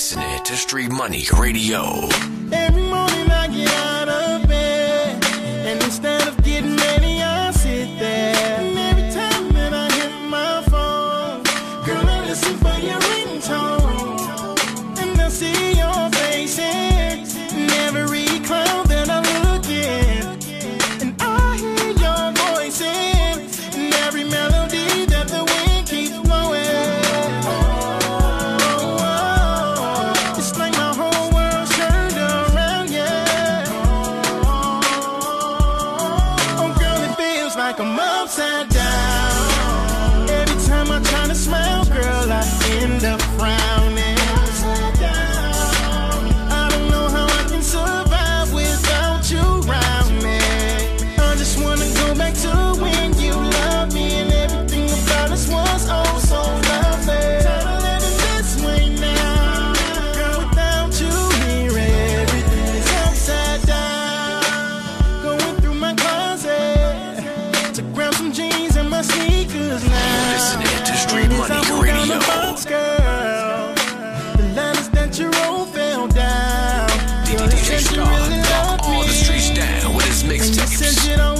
listening to Street Money Radio. like I'm upside down. Every time I try to smile. Engine on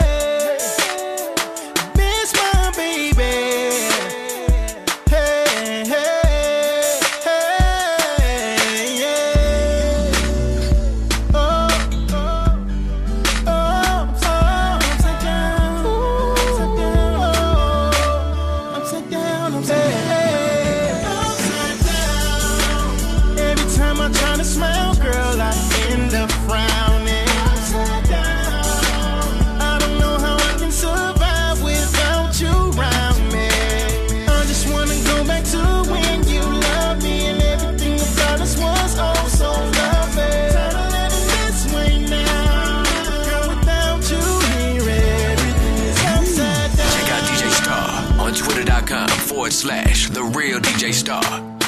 forward slash the real DJ Star.